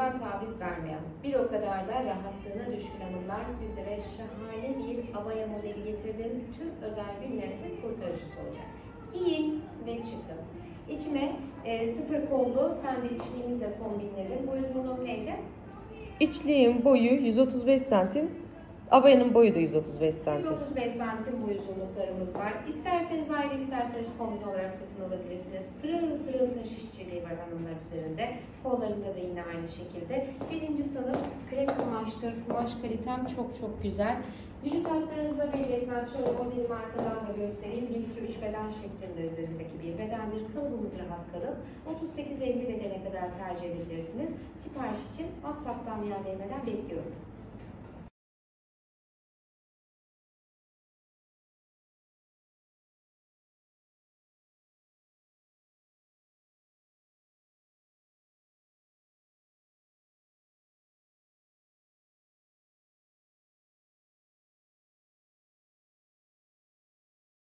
Kaliteden taviz vermeyen, bir o kadar da rahatlığına düşkün hanımlar sizlere şahane bir abaya modeli getirdim. Tüm özel günlerinizin kurtarıcısı olacak. Giyin ve çıkın. İçime e, sıfır kollu sandviçliğimizle kombinledim. Bu uzunluğum neydi? İçliğin boyu 135 santim. Abayanın boyu da 135 santim. 135 santim bu uzunluklarımız var. İsterseniz ayrı isterseniz kombin olarak satın alabilirsiniz. Pırıl pırıl taş işçiliği var hanımlar üzerinde. Kollarında da yine aynı şekilde. Birinci sınıf krep kumaştır. Kumaş kalitem çok çok güzel. Vücut hatlarınızda belli etmez. Şöyle modelimi arkadan da göstereyim. 1-2-3 beden şeklinde üzerindeki bir bedendir. Kalıbımız rahat kalın. 38-50 bedene kadar tercih edebilirsiniz. Sipariş için WhatsApp'tan iade bekliyorum.